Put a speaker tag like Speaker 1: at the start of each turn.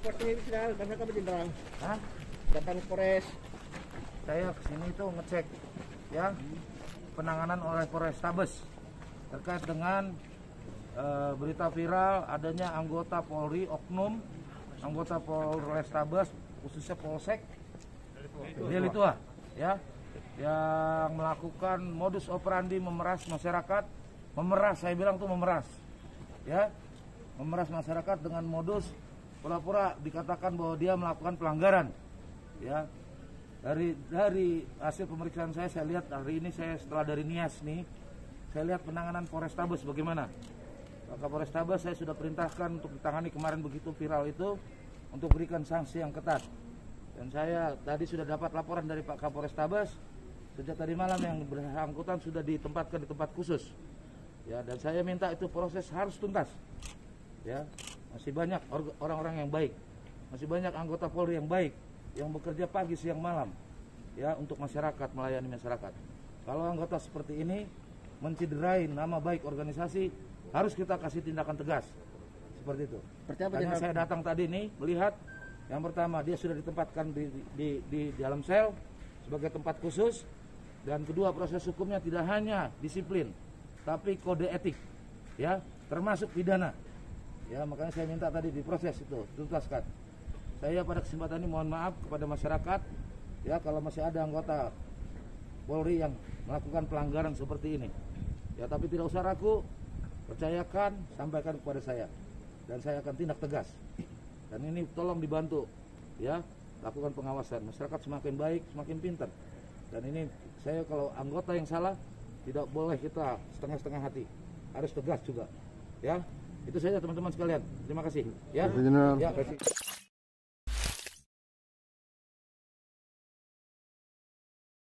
Speaker 1: Seperti ke jenderal.
Speaker 2: Hah?
Speaker 1: Datang Polres.
Speaker 2: Saya ke sini tuh ngecek ya penanganan oleh Polrestabes terkait dengan eh, berita viral adanya anggota Polri oknum anggota Polrestabes khususnya Polsek Delitua ya yang melakukan modus operandi memeras masyarakat memeras saya bilang tuh memeras ya memeras masyarakat dengan modus pura-pura dikatakan bahwa dia melakukan pelanggaran. Ya. Dari dari hasil pemeriksaan saya saya lihat hari ini saya setelah dari Nias nih saya lihat penanganan Polrestabes bagaimana. Pak Kapolrestabes saya sudah perintahkan untuk ditangani kemarin begitu viral itu untuk berikan sanksi yang ketat. Dan saya tadi sudah dapat laporan dari Pak Kapolrestabes sejak tadi malam yang bersangkutan sudah ditempatkan di tempat khusus. Ya dan saya minta itu proses harus tuntas. Ya masih banyak orang-orang yang baik. Masih banyak anggota Polri yang baik yang bekerja pagi siang malam ya untuk masyarakat melayani masyarakat. Kalau anggota seperti ini menciderai nama baik organisasi harus kita kasih tindakan tegas. Seperti itu.
Speaker 1: Seperti apa,
Speaker 2: Karena saya datang tadi nih melihat yang pertama dia sudah ditempatkan di, di, di, di dalam sel sebagai tempat khusus. Dan kedua proses hukumnya tidak hanya disiplin tapi kode etik ya termasuk pidana ya makanya saya minta tadi diproses itu tuntaskan saya pada kesempatan ini mohon maaf kepada masyarakat ya kalau masih ada anggota Polri yang melakukan pelanggaran seperti ini. Ya tapi tidak usah ragu percayakan sampaikan kepada saya. Dan saya akan tindak tegas. Dan ini tolong dibantu ya lakukan pengawasan. Masyarakat semakin baik semakin pintar. Dan ini saya kalau anggota yang salah tidak boleh kita setengah-setengah hati. Harus tegas juga ya itu saja teman-teman sekalian. Terima kasih. Ya.
Speaker 3: Terima kasih,
Speaker 2: ya.